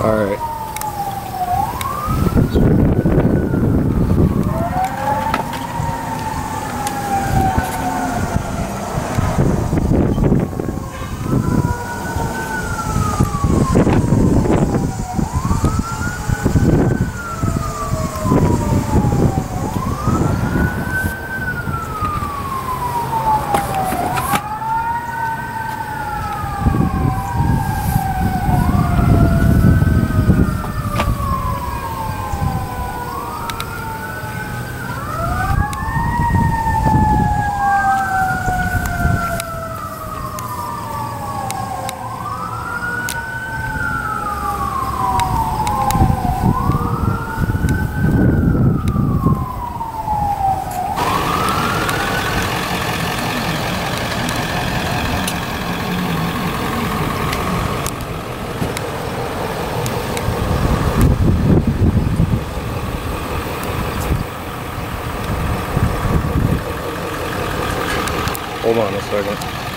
All right. Probeanzeige